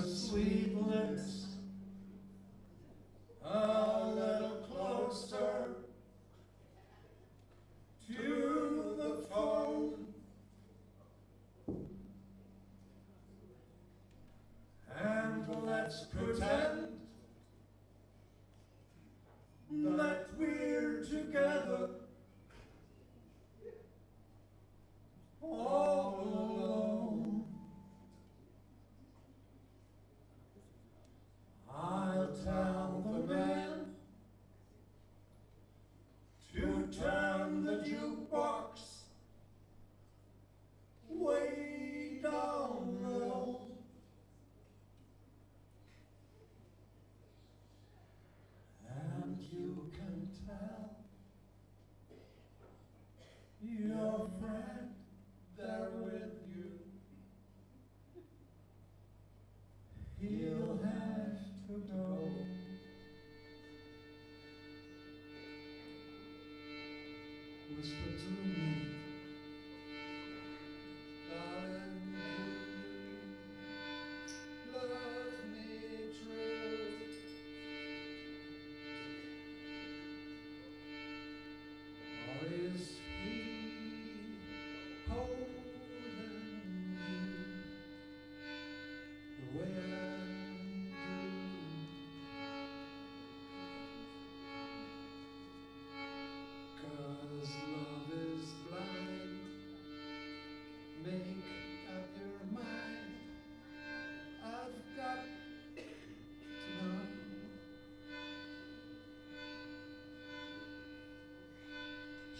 Sweetness. your friend there with you. He'll have to go. Whisper to me.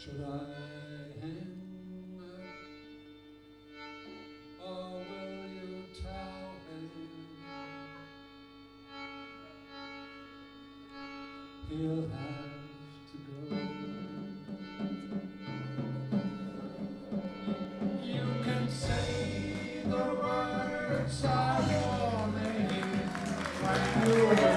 should I hang or will you tell him he'll have to go? You can say the words I want to hear.